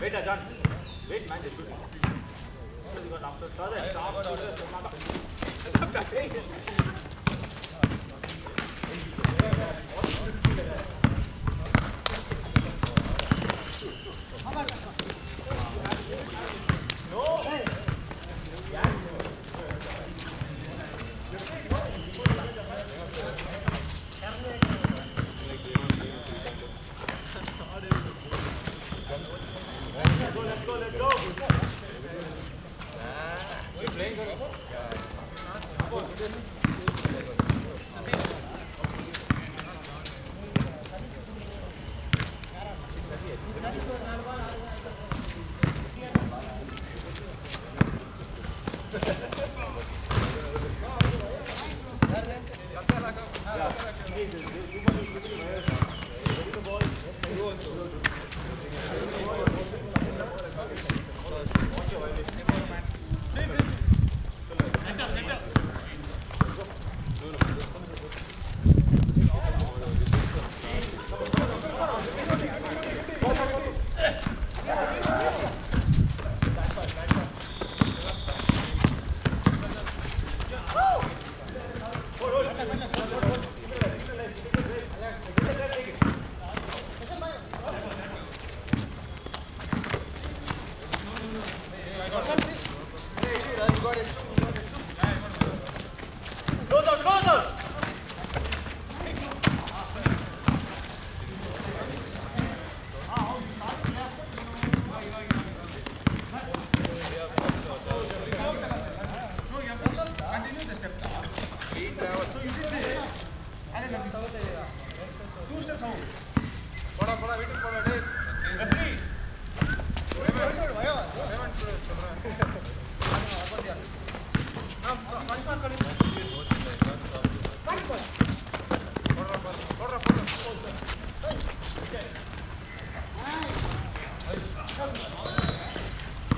Wait, John. Wait, the shooting. You got after further sharp shooter. Let's go, let's go.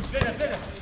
Espera, espera.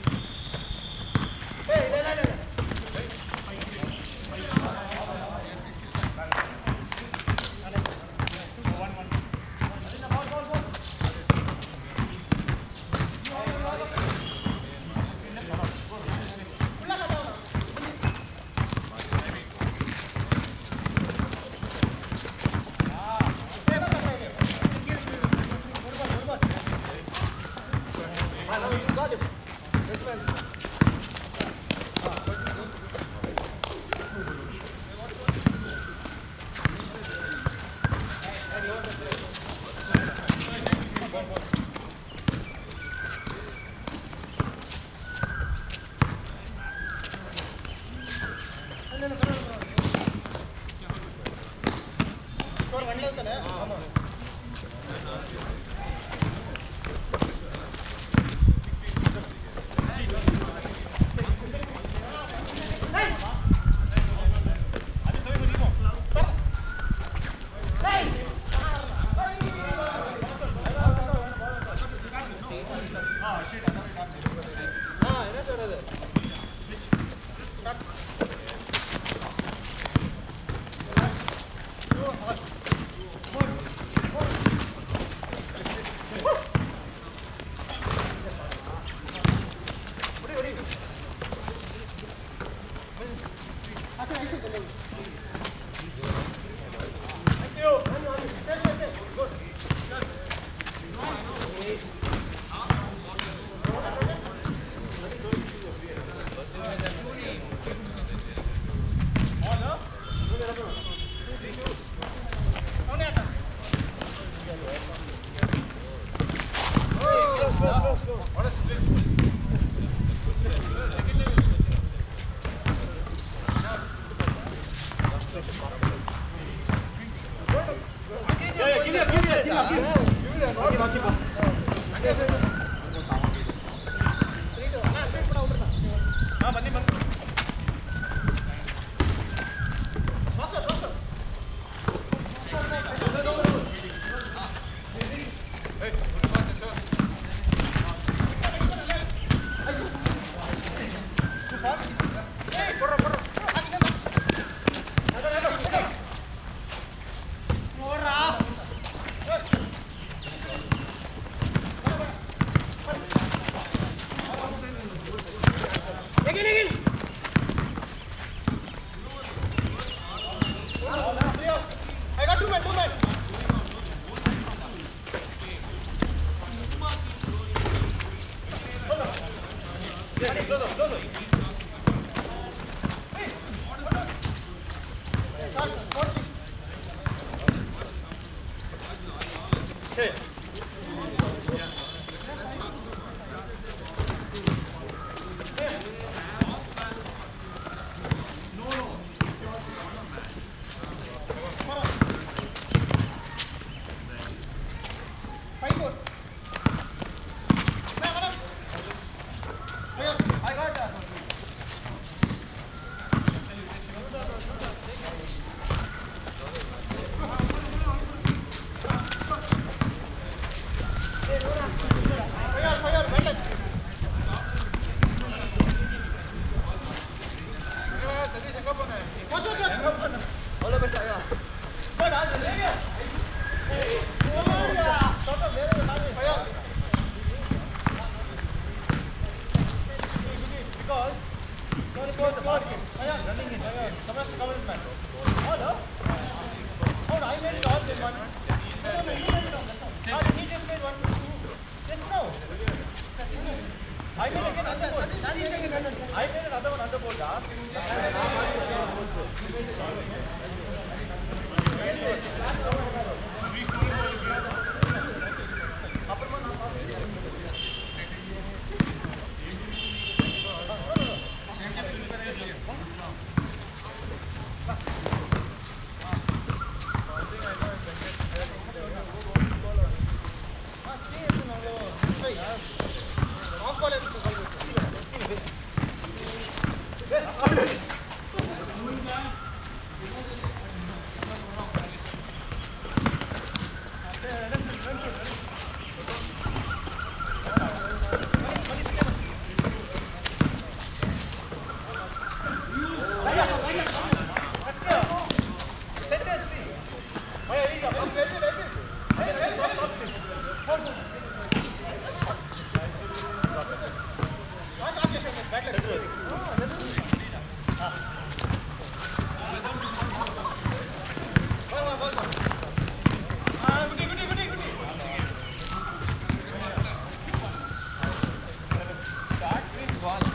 One.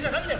괜찮은데?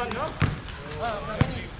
Esteban, ¿no? Ah,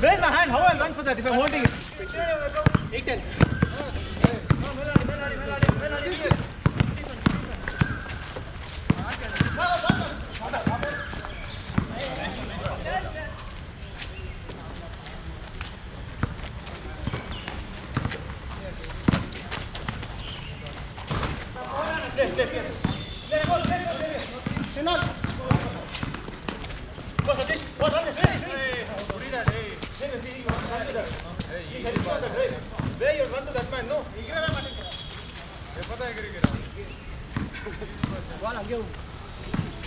Wait my hand, how I'm going for that if I'm holding it? Take 10. Vamos,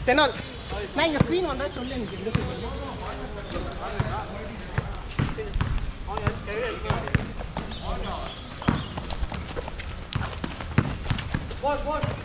தெனால் நான் இங்கே ஸ்க்ரீன் வந்தால் சொல்லு எனக்கு எந்த What, what?